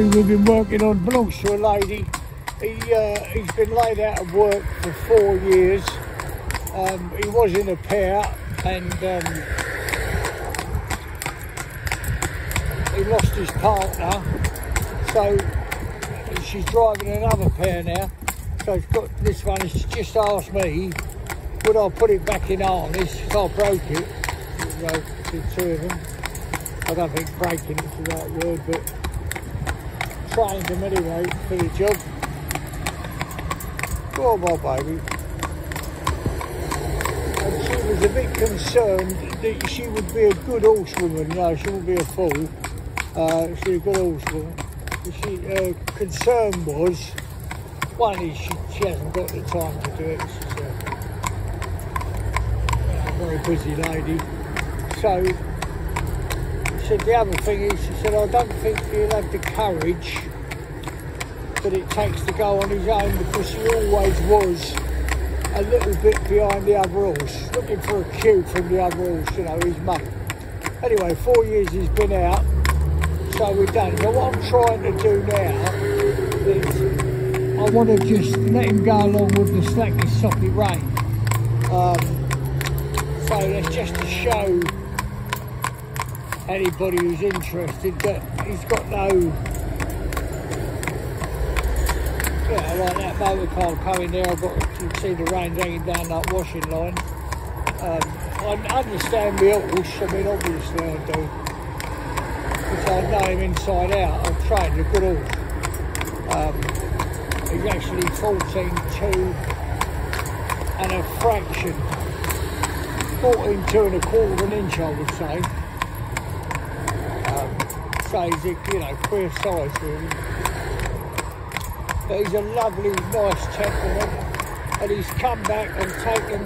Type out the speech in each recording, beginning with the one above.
Choo we've been working on belongs to a lady. He, uh, he's been laid out of work for four years. Um, he was in a pair and um, he lost his partner. So she's driving another pair now. So he's got this one. He's just asked me, would I put it back in harness? So I broke it. Know, the two of them. I don't think breaking is the right word, but trained them anyway for the job. Go on, my baby. And she was a bit concerned that she would be a good horsewoman. No, she wouldn't be a fool. Uh, she's a good horsewoman. She, uh, concern was, one is she, she hasn't got the time to do it. She's a, a very busy lady. So, said the other thing is, she said, I don't think he'll have the courage that it takes to go on his own because he always was a little bit behind the other horse, looking for a cue from the other horse, you know, his mate. Anyway, four years he's been out, so we're done. But what I'm trying to do now is I want to just let him go along with the slackness soppy rein. Um, so that's just to show anybody who's interested that he's got no yeah, like that motor car coming there, I've got you can see the rain hanging down that washing line. Um, I understand the horse, I mean obviously I do. Because I know him inside out, I've trained a good horse. Um, he's actually 14.2 and a fraction. 14.2 and a quarter of an inch I would say. You know, queer size but he's a lovely, nice temperament, and he's come back and taken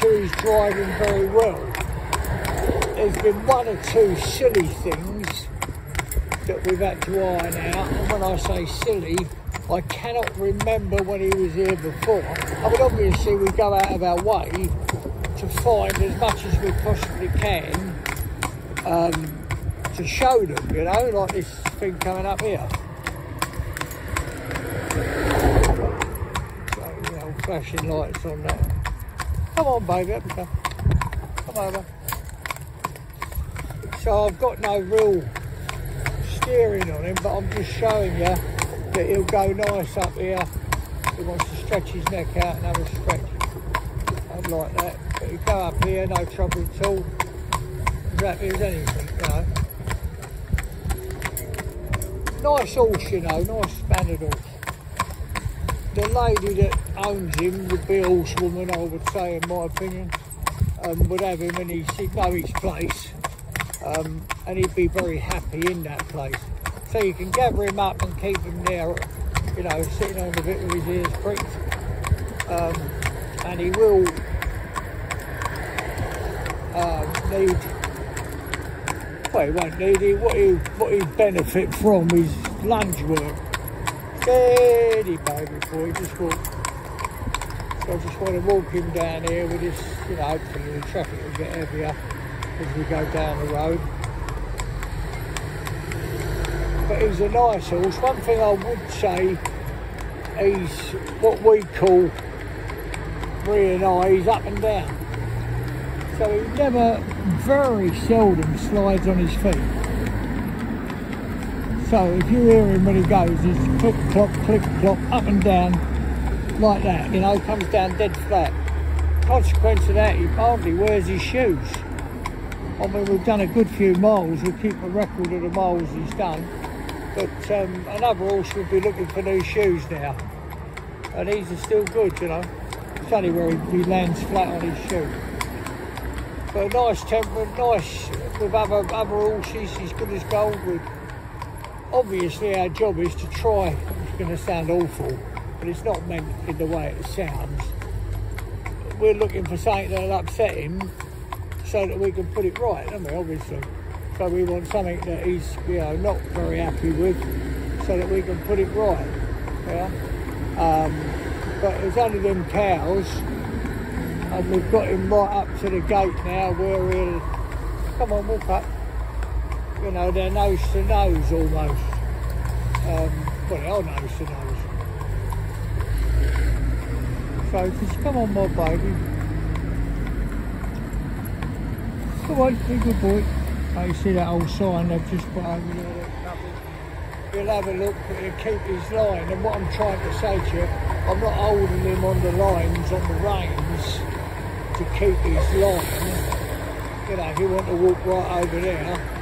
to his driving very well. There's been one or two silly things that we've had to iron out, and when I say silly, I cannot remember when he was here before. I mean, obviously we go out of our way to find as much as we possibly can um, to show them, you know, like this thing coming up here. so flashing lights on that. Come on, baby, come. Come over. So I've got no real steering on him, but I'm just showing you that he'll go nice up here. He wants to stretch his neck out and have a stretch. I'd like that. But he'll go up here, no trouble at all. As happy as anything, you know. Nice horse, you know, nice standard horse the lady that owns him would be a horsewoman, I would say, in my opinion. Um, would have him and he'd know his place. Um, and he'd be very happy in that place. So you can gather him up and keep him there, you know, sitting on the bit with his ears pricked. Um, and he will uh, need, well, he won't need it. What he what he benefit from is lunge work steady baby boy, just walk. So I just want to walk him down here with this, you know, hopefully the traffic will get heavier as we go down the road. But he's a nice horse. One thing I would say, he's what we call, Marie and I, he's up and down. So he never, very seldom slides on his feet. So if you hear him when he goes, it's click, clop, click, clop, up and down, like that, you know, comes down dead flat. Consequence of that, he hardly wears his shoes. I mean, we've done a good few miles, we keep a record of the miles he's done, but um, another horse would be looking for new shoes now. And these are still good, you know. It's only where he, he lands flat on his shoe. But nice temperament, nice with other, other horses, he's good as gold with obviously our job is to try, it's going to sound awful, but it's not meant in the way it sounds. We're looking for something that'll upset him so that we can put it right, aren't we, obviously. So we want something that he's, you know, not very happy with so that we can put it right, yeah? Um, but it's only them cows and we've got him right up to the gate now where he'll, come on, walk up, You know, they're nose to nose almost. Um, well, they are nose to nose. So, just come on, my baby. Come on, be good boy. Oh, you see that old sign they've just put over there? He'll have a look, he'll keep his line. And what I'm trying to say to you, I'm not holding him on the lines, on the reins, to keep his line. You know, if you want to walk right over there,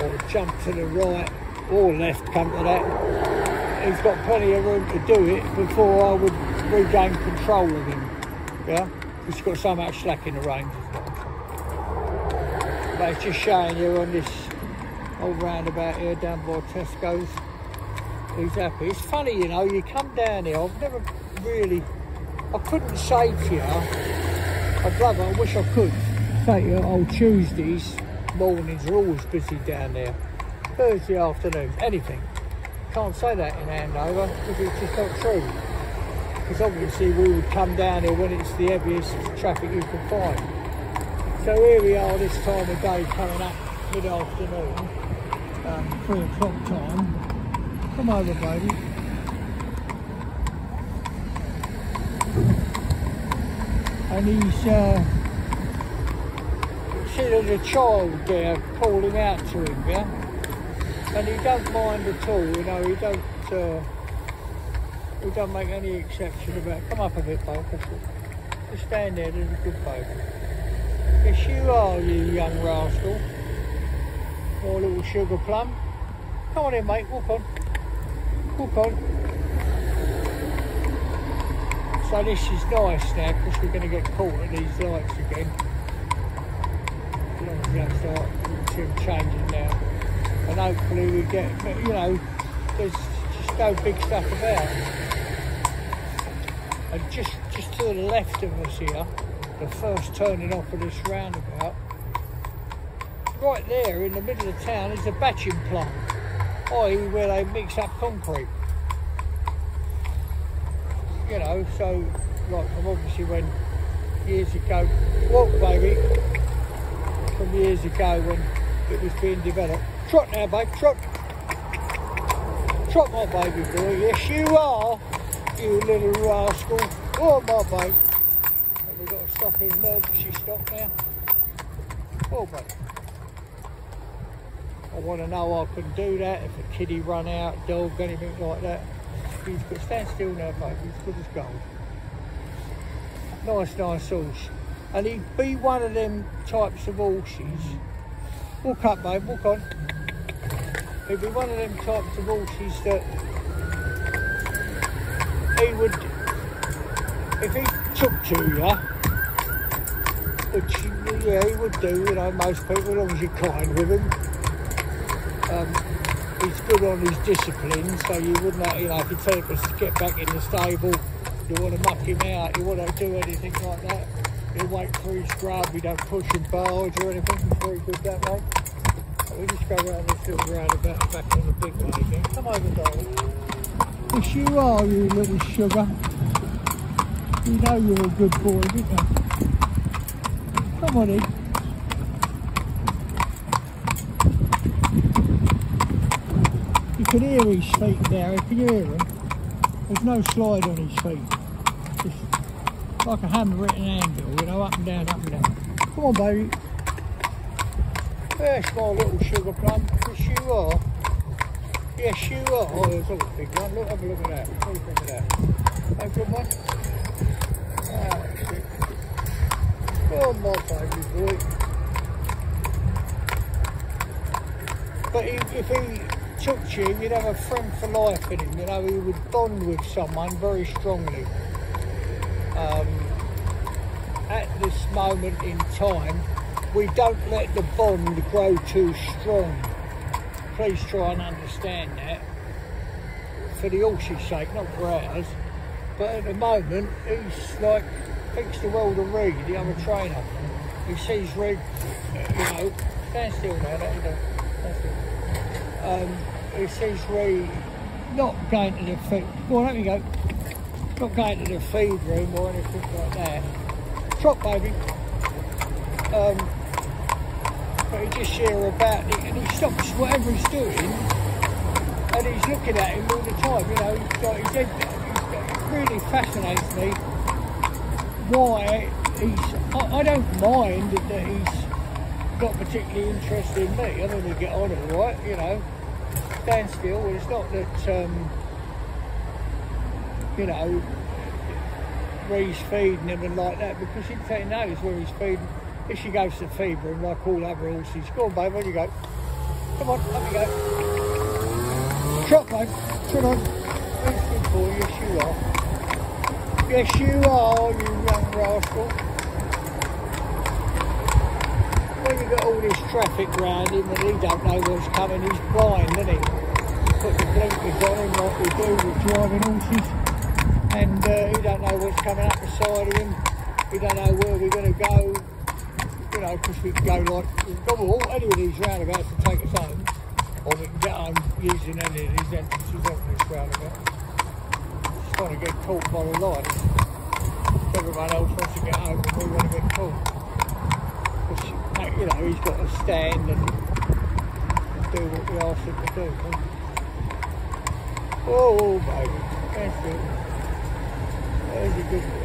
or jump to the right or left, come to that, he's got plenty of room to do it before I would regain control of him. Yeah? He's got so much slack in the reins. But it's just showing you on this old roundabout here down by Tesco's. He's happy. It's funny, you know, you come down here, I've never really, I couldn't say to you, I'd love I wish I could to you, oh, Tuesdays mornings are always busy down there. Thursday afternoons, anything. Can't say that in Andover because it's just not true. Because obviously we would come down here when it's the heaviest traffic you can find. So here we are this time of day coming up mid-afternoon, um, three o'clock time. Come over baby. And he's uh, there's a child there calling out to him, yeah? And he don't mind at all, you know, he don't uh, he don't make any exception about come up a bit, babe. Just stand there, there's a good babe. Yes, you are, you young rascal. Poor little sugar plum. Come on in, mate, walk on. Walk on. So this is nice now, because we're going to get caught at these lights again. You know, going to start changing now. And hopefully we get, you know, there's just no big stuff about. And just, just to the left of us here, the first turning off of this roundabout, right there in the middle of town is a batching plant, i.e. where they mix up concrete. You know, so like from obviously when years ago, walk baby, from years ago when it was being developed. Trot now, babe, trot. Trot, my baby boy. Yes, you are, you little rascal. Oh, my babe we've got to stop in emergency stop now. Oh, but I want to know I can do that if a kiddie run out, dog, anything like that. He's good. Stand still now, baby. He's good as gold. Nice, nice horse. And he'd be one of them types of horses. Walk up, babe. Walk on. He'd be one of them types of horses that he would, if he took to you, which yeah, he would do, you know, most people, as long as you're kind with him. Um, he's good on his discipline, so you wouldn't, you know, if you tell him to get back in the stable, you want to muck him out, you want to do anything like that, he'll wait for his grub, he don't push and barge or anything, he's very good that way. We just go around this little roundabout back on the big way again. Come over, darling. Yes, you are, you little sugar. You know you're a good boy, didn't you? Come on in. Can hear his feet there, if you hear him. There's no slide on his feet. Just like a handwritten handle, you know, up and down, up and down. Come on, baby. There's my little sugar plum. Yes, you are. Yes, you are. Oh, there's a big one. Look, have a look at that. Do you think of that? A good one? Oh, my baby boy. But he, if he took you, you'd have a friend for life in him. You know, he would bond with someone very strongly. Um, at this moment in time, we don't let the bond grow too strong. Please try and understand that. For the horse's sake, not for ours. But at the moment, he's like thinks the world of Reed, the other trainer. He sees Reed, you know, stand still now, you know, stand he sees Reed not going to the feed, well, let me go, not going to the feed room or anything like that. Trot, baby. Um, but he just hear about it and he stops whatever he's doing and he's looking at him all the time, you know, he's really fascinates me why he's, I, I don't mind that he's not particularly interested in me, I don't we get on all right, you know, stand still, it's not that, um, you know, where he's feeding him and like that because in fact knows where he's feeding. If she goes to feed him like all other horses, go on babe, on you go. Come on, up you go. Trot babe, trot on. That's good boy, yes you are. Yes you are, you young rascal. When you got all this traffic round him and he don't know what's coming, he's blind, isn't he? Put the blinkers on him like we do with driving horses and uh, he don't know what's coming up the side of him. He don't know where we're going to go. You know, because we can go like, go all any of these roundabouts to take us home, or we can get home using any of these entrances off this roundabout. Just trying to get caught by the lights. Everyone else wants to get home and we want to get caught. Because, you know, he's got to stand and do what we ask him to do. Oh, oh, baby, that's it. There's a good girl.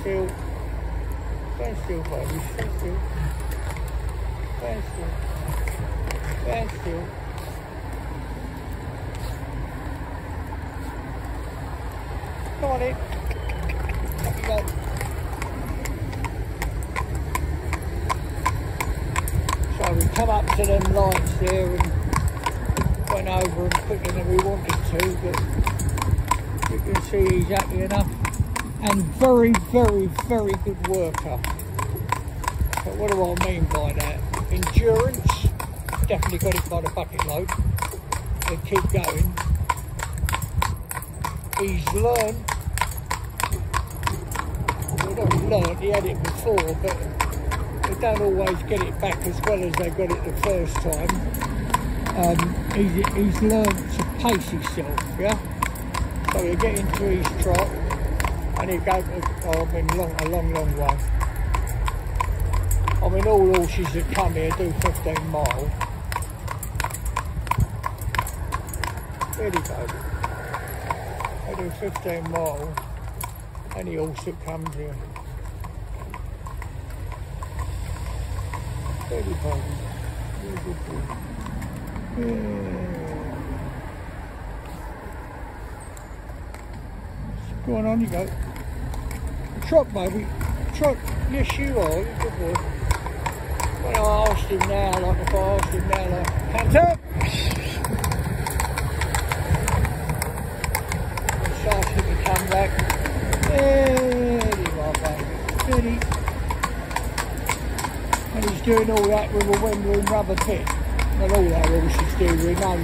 Still. Stand still, baby. Stand still. Stand still. Stand still. Come on in. Up you go. So we come up to them lights there and went over and put them quicker we wanted to, but you can see he's happy enough and very, very, very good worker. But what do I mean by that? Endurance, definitely got it by the bucket load. They keep going. He's learned, well not learned, he had it before, but don't always get it back as well as they got it the first time. Um, he's, he's learned to pace himself, yeah? So you get into his trot and you go oh, I mean, long, a long, long way. I mean, all horses that come here do 15 miles. Really, baby. They do 15 miles. Any horse that comes here. Yeah. Go on, on you go. Trot, baby. Trot. Yes, you are. You're good boy. When I asked him now, like if I asked him now, like, hands up! Him to come back. There you are, baby. Steady. Doing all that with a Wendling rubber bit. Well, all our horses do, we're known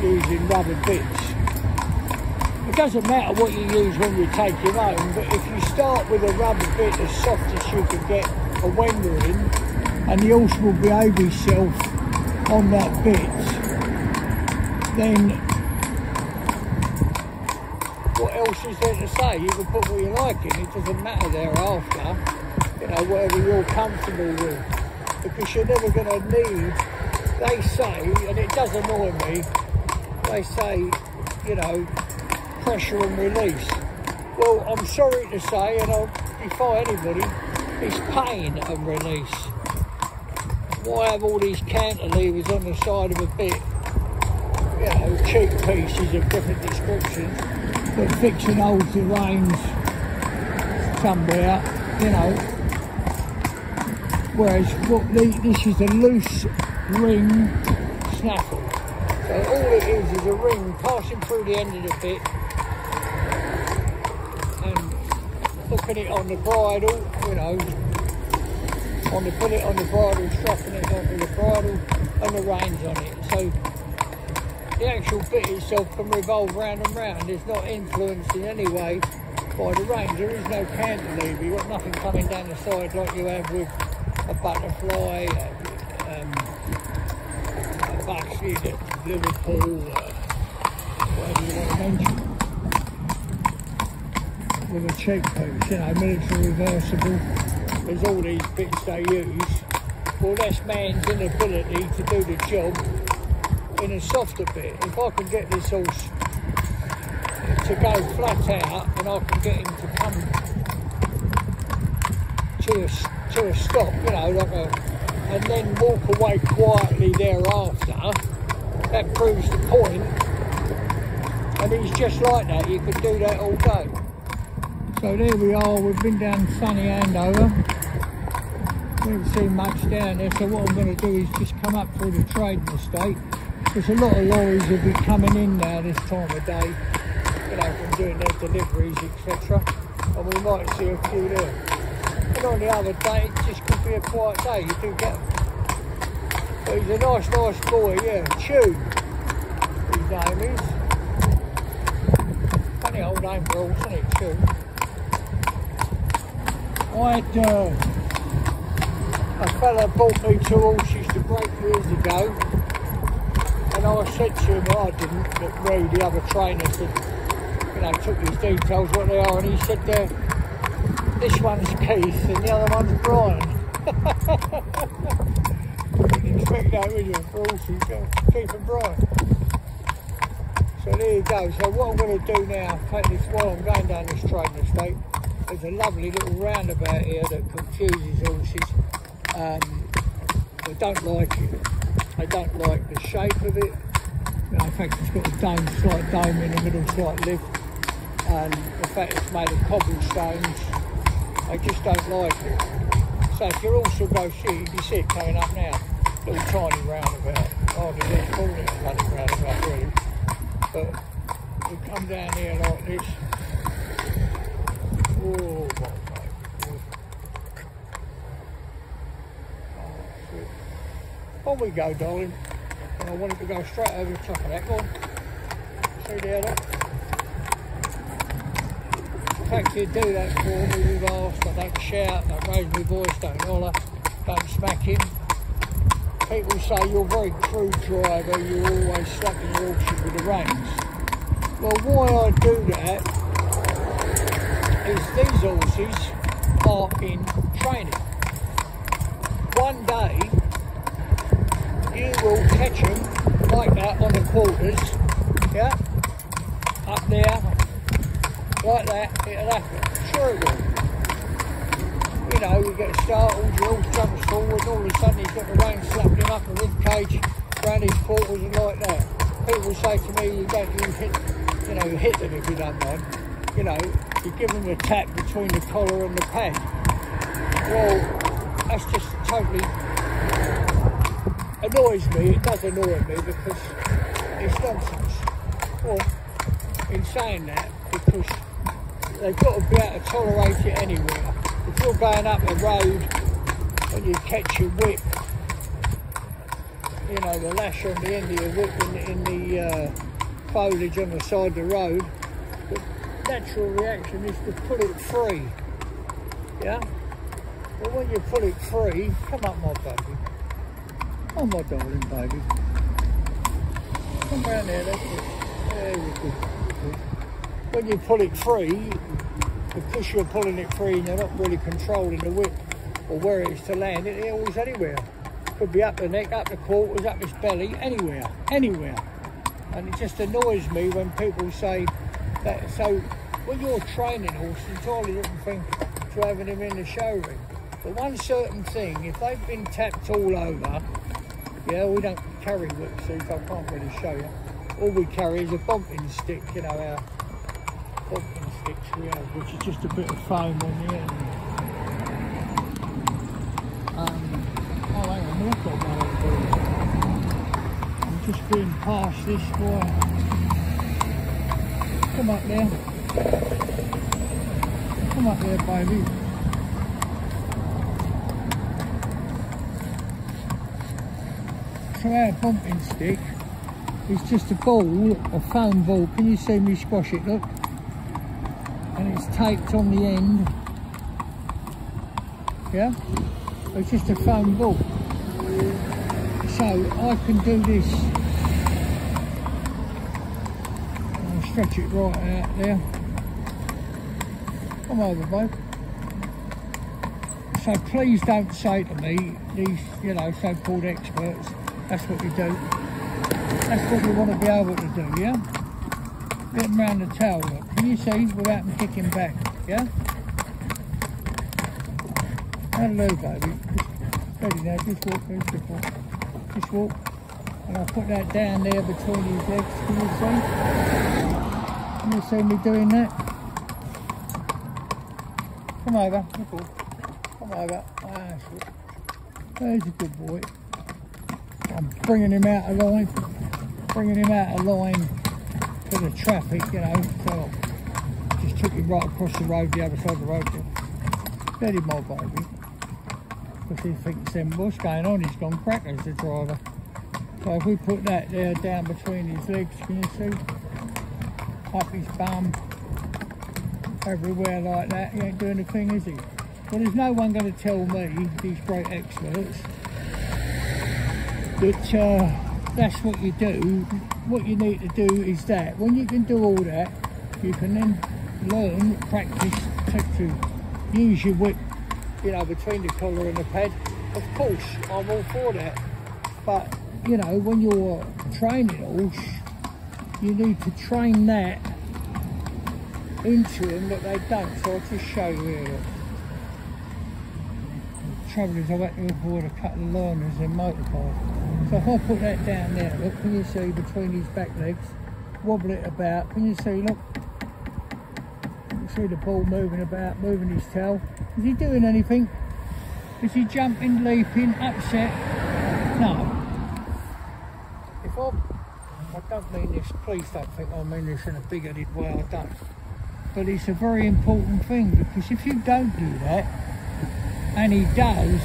using rubber bits. It doesn't matter what you use when you take your own, but if you start with a rubber bit as soft as you can get a wender in, and the horse will behave himself on that bit, then what else is there to say? You can put what you like in, it doesn't matter thereafter, you know, whatever you're comfortable with, because you're never going to need, they say, and it does annoy me, they say, you know, pressure and release. Well, I'm sorry to say, and I'll defy anybody, it's pain and release. Why have all these cantilevers on the side of a bit? You know, cheap pieces of different descriptions that fix hold the reins somewhere, you know. Whereas what this is a loose ring snaffle. So all it is is a ring passing through the end of the bit and hooking it on the bridle, you know, on the put it on the bridle, strapping it onto the bridle and the reins on it. So the actual bit itself can revolve round and round. It's not influenced in any way by the reins. There is no cantilever. You've got nothing coming down the side like you have with a butterfly, um, a Buxton at Liverpool, uh, whatever you want to mention with a piece, you know, military reversible. There's all these bits they use. well, that's man's inability to do the job in a softer bit. If I can get this horse to go flat out and I can get him to come to a, to a stop, you know, like a, and then walk away quietly thereafter, that proves the point. And he's just like that, you could do that all day. So there we are, we've been down sunny Andover. We haven't seen much down there, so what I'm going to do is just come up through the trading estate. There's a lot of lorries will be coming in now this time of day, you know, from doing their deliveries, etc. And we might see a few there. On the other day, it just could be a quiet day, you do get. But he's a nice, nice boy, yeah. Choo, his name is. Funny old name for horse, isn't it, Choo? I had uh, a fella bought me two horses to break years ago. And I said to him, I didn't, but Ray, the other trainer, said, you know, took his details, what they are, and he said, uh, this one's Keith and the other one's Brian. didn't expect that, would you, for uh, Keith and Brian. So there you go. So what I'm going to do now, this while I'm going down this trading estate, there's a lovely little roundabout here that confuses horses. Um, they don't like it. They don't like the shape of it. You know, in fact, it's got a dome, slight dome in the middle, slight lift. And the fact it's made of cobblestones, they just don't like it. So if your horse will go shit, you see it coming up now. Little tiny roundabout. Oh, Hardly less calling it a bloody roundabout, really. But we come down here like this. Oh, my God. Oh, On we go, darling. And I want it to go straight over the top of that. one. See there, look. Fact, you do that for me, asked. I don't shout, don't raise my voice, don't holler, don't smack him. People say you're a very crude driver, you're always slapping your horses with the reins. Well, why I do that is these horses are in training. One day, you will catch them like that on the quarters, yeah, up there, like that, it'll happen. Sure it will. You know, you get startled, your horse jumps forward, all of a sudden he's got the rein slapped him up a rib cage round his quarters and like that. People say to me, you don't you hit, you know, hit them if you don't mind. You know, you give them a tap between the collar and the pad. Well, that's just totally annoys me. It does annoy me because it's nonsense. Well, in saying that, because they've got to be able to tolerate it anywhere. If you're going up the road and you catch your whip, you know, the lash on the end of your whip in, in the uh, foliage on the side of the road, the natural reaction is to pull it free. Yeah? But when you pull it free, come up, my baby. Oh, my darling baby. Come down there, that's it. There we go. When you pull it free, because you're pulling it free and you're not really controlling the whip or where it's to land, it always anywhere. Could be up the neck, up the quarters, up his belly, anywhere, anywhere. And it just annoys me when people say that. So when you're training horse, it's entirely different thing to having him in the show ring. But one certain thing, if they've been tapped all over, yeah, we don't carry whips, so I can't really show you. All we carry is a bumping stick, you know, our bumping sticks we have, which is just a bit of foam on the end. Um, oh, hang on, I've got one on board. I'm just being past this boy. Come up there. Come up there, baby. So our bumping stick is just a ball, a foam ball. Can you see me squash it? Look. And it's taped on the end. Yeah? It's just a foam ball. So I can do this. I'll stretch it right out there. Come over, babe. So please don't say to me, these, you know, so-called experts, that's what you do. That's what you want to be able to do, yeah? Get him round the tail, look. Can you see without him kicking back, yeah? Hello, baby. Just steady now, just walk, just walk. Just walk. And I'll put that down there between his legs. Can you see? Can you see me doing that? Come over. Come over. Ah, There's a good boy. I'm bringing him out of line. Bringing him out of line the traffic, you know. So just took him right across the road, the other side of the road. Steady, my baby. Because he thinks then what's going on? He's gone crackers, the driver. So if we put that there down between his legs, can you see? Up his bum, everywhere like that. He ain't doing a thing, is he? Well, there's no one going to tell me, these great experts, that uh, that's what you do. What you need to do is that. When you can do all that, you can then learn, practice, to use your whip, you know, between the collar and the pad. Of course, I'm all for that. But, you know, when you're training horse, you need to train that into them that they don't. So I'll just show you here. The trouble is I went to avoid a couple of learners in motorbike. If I put that down there, look, can you see between his back legs, wobble it about, can you see, look, you see the ball moving about, moving his tail. Is he doing anything? Is he jumping, leaping, upset? No. If I, I don't mean this, please don't think I mean this in a big-headed way, I don't but it's a very important thing because if you don't do that and he does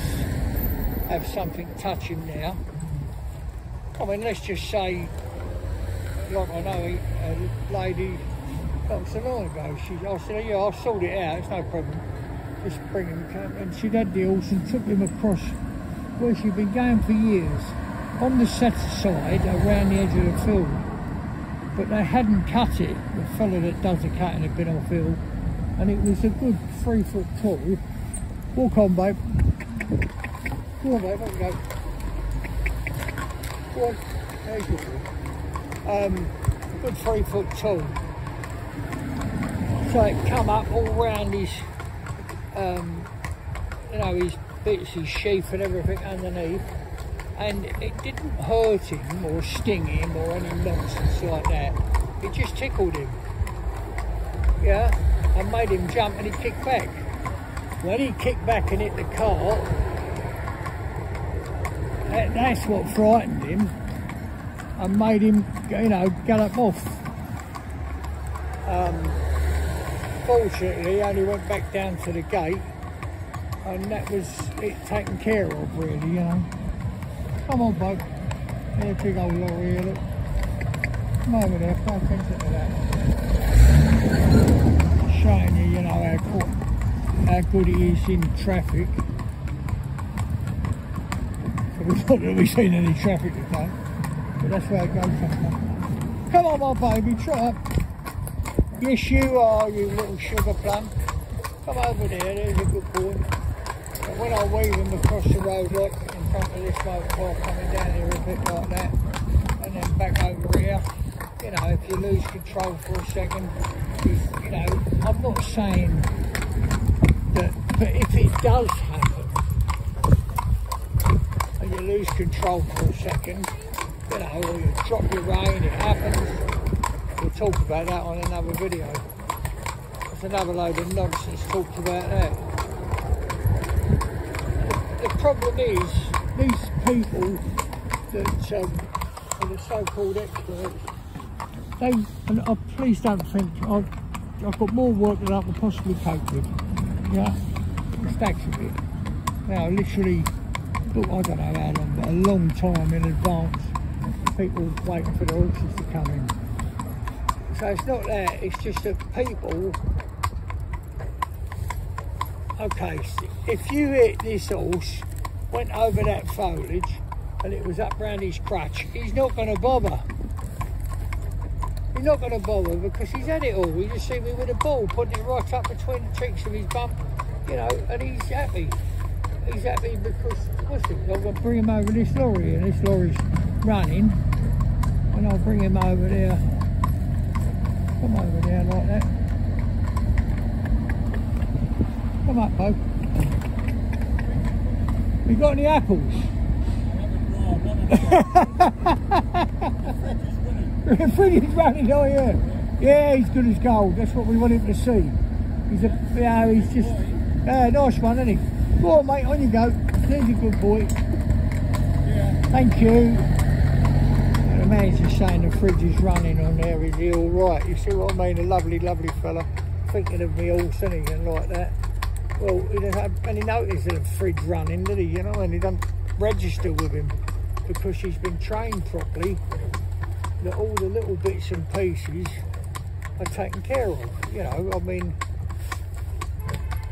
have something touch him now I mean let's just say like I know a lady not so long ago she I said yeah I'll sort it out it's no problem just bring him and she'd had the horse and took him across where she'd been going for years on the set side around the edge of the field but they hadn't cut it. The fellow that does the cutting had been off ill, and it was a good three foot tall. Walk on, babe. Go on, babe, go. Your Um, good three foot tall. So it come up all round his, um, you know, his bits, his sheath and everything underneath and it didn't hurt him or sting him or any nonsense like that. It just tickled him. Yeah, and made him jump and he kicked back. When he kicked back and hit the car, that, that's what frightened him and made him, you know, gallop off. Um, fortunately, he only went back down to the gate and that was it taken care of really, you know. Come on, bug. Here, big old lorry here, look. Come over there, attention to that. Showing you, you know, how, how good is in traffic. We've not really seen any traffic today, but that's where it goes. Come on, my baby, try. Yes, you are, you little sugar plum. Come over there, there's a good boy. But when I weave him across the road, like in front of this motorbike coming down here a bit like that and then back over here. You know, if you lose control for a second, you know, I'm not saying that, but if it does happen and you lose control for a second, you know, or you drop your rein, it happens. We'll talk about that on another video. There's another load of nonsense talked about that. The problem is, these people that um, are the so-called experts, they, and uh, please don't think, I've, I've got more work than I can possibly cope with. Yeah, stacks of it. Now, literally, I don't know how long, but a long time in advance, people waiting for the horses to come in. So it's not that, it's just that people okay, if you hit this horse went over that foliage and it was up round his crutch, he's not going to bother. He's not going to bother because he's had it all. He just see me with a ball, putting it right up between the cheeks of his bum, you know, and he's happy. Happy because, I've got to bring him over this lorry and this lorry's running and I'll bring him over there. Come over there like that. Come up, Bo. You got any apples? The fridge is running, oh yeah. Yeah, he's good as gold. That's what we want him to see. He's a, yeah, he's just, yeah, nice one, isn't he? Go on, mate, on you go. There's a good boy. Thank you. The man's just saying the fridge is running on there. Is he all right? You see what I mean? A lovely, lovely fella. Thinking of me all he? And like that. Well, he doesn't have any notice of the fridge running, did he? You know, and he doesn't register with him because he's been trained properly that all the little bits and pieces are taken care of. You know, I mean,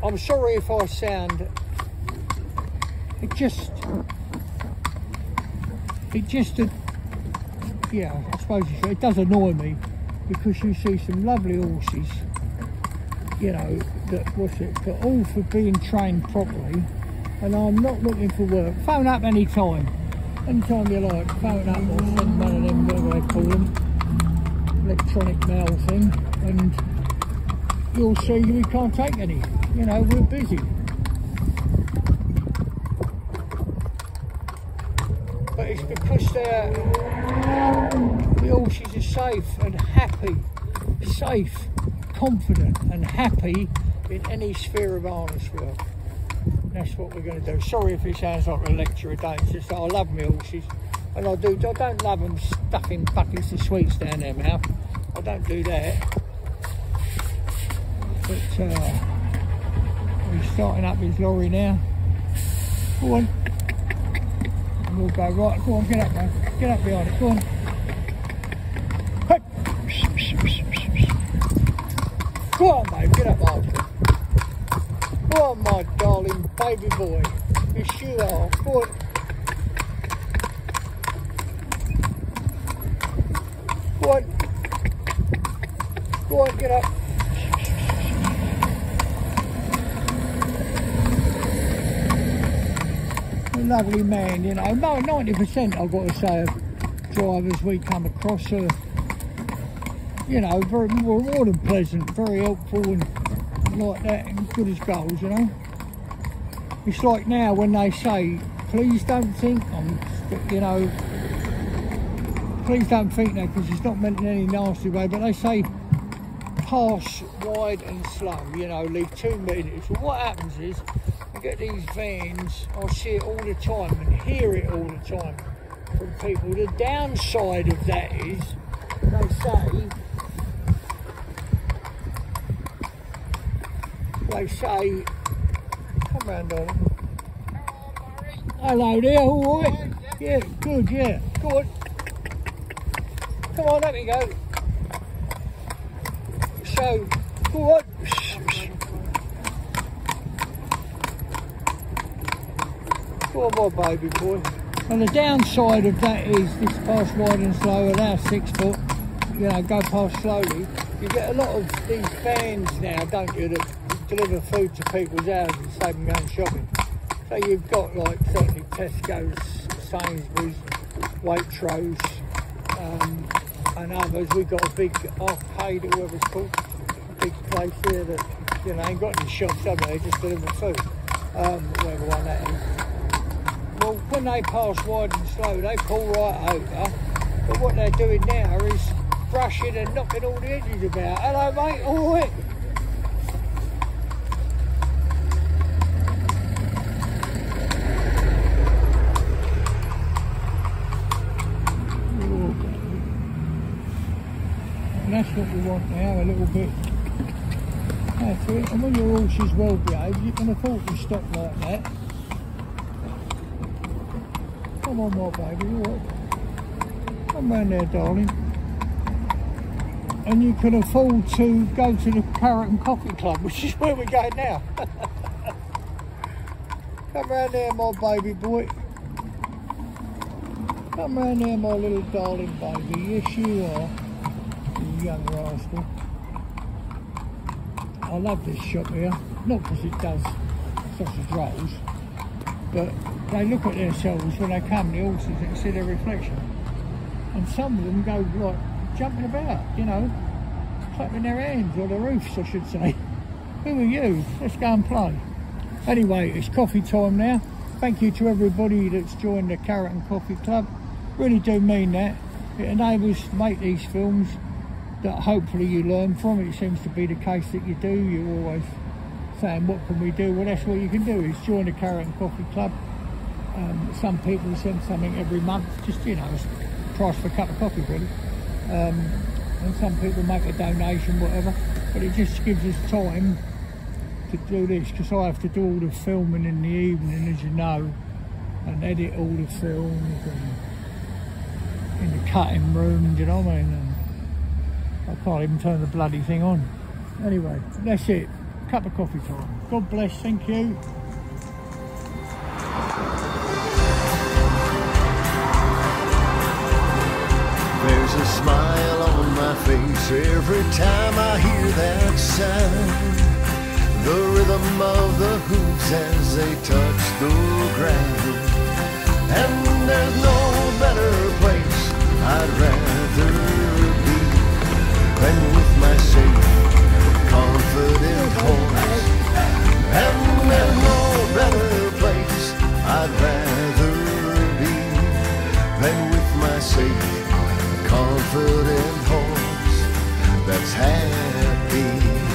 I'm sorry if I sound. It just, it just, uh, yeah, I suppose it does annoy me because you see some lovely horses, you know, that what's it, all for being trained properly. And I'm not looking for work. Phone up any time. Anytime you like, phone up or send one of them, whatever they call them, electronic mail thing, and you'll see we can't take any. You know, we're busy. But they're, the horses are safe and happy, safe, confident and happy in any sphere of harness work. That's what we're going to do. Sorry if it sounds like a lecture a. It's just I love my horses. And I do. I don't love them stuffing buckets of sweets down their mouth. I don't do that. But uh, he's starting up his lorry now. Go on. We'll go right. Go on, get up, man. Get up behind it. Go on. Hey. Go on, mate. Get up behind it. Go on, my darling baby boy. Yes, you are. Go on. Go on. Go on, get up. A lovely man, you know. No, 90% I've got to say of drivers we come across are, you know, very than pleasant, very helpful and like that and good as gold, you know. It's like now when they say, please don't think I'm, you know, please don't think that because it's not meant in any nasty way, but they say pass wide and slow, you know, leave two metres. Well, what happens is, these vans, I see it all the time and hear it all the time from people. The downside of that is, they say, they say, come round darling. Hello there, all right? Yeah, good, yeah. Go on. Come on, let me go. So, go on. Go on, my baby boy. And the downside of that is this pass wide and slow, allow six foot, you know, go past slowly. You get a lot of these vans now, don't you, that deliver food to people's houses, save them going shopping. So you've got like certainly Tesco's, Sainsbury's, Waitrose, um, and others. We've got a big Ocado or whatever it's called, a big place here that you know ain't got any shops, have? They just deliver food, um, whatever one that is. When they pass wide and slow, they pull right over. But what they're doing now is brushing and knocking all the edges about. Hello, mate. All right. That's what we want now, a little bit. It. And when your horse is well behaved, you can afford to stop like that. Come on, my baby. Come round there, darling. And you can afford to go to the Carrot and Coffee Club, which is where we're going now. Come round there, my baby boy. Come round there, my little darling baby. Yes, you are. You young rascal. I love this shop here. Not because it does sausage rolls, but they look at themselves when they come, the horses, and see their reflection. And some of them go like jumping about, you know, clapping their hands, or their roofs, I should say. Who are you? Let's go and play. Anyway, it's coffee time now. Thank you to everybody that's joined the Carrot and Coffee Club. Really do mean that. It enables to make these films that hopefully you learn from. It seems to be the case that you do. You're always saying, what can we do? Well, that's what you can do, is join the Carrot and Coffee Club. Um, some people send something every month, just, you know, price for a cup of coffee, really. Um, and some people make a donation, whatever. But it just gives us time to do this, because I have to do all the filming in the evening, as you know, and edit all the films and in the cutting room, do you know what I mean? And I can't even turn the bloody thing on. Anyway, that's it. Cup of coffee time. God bless, thank you. There's a smile on my face every time I hear that sound. The rhythm of the hooves as they touch the ground. And there's no better place I'd rather be than with my confident horse. And there's no better place I'd rather be than with my safe confident horse that's happy.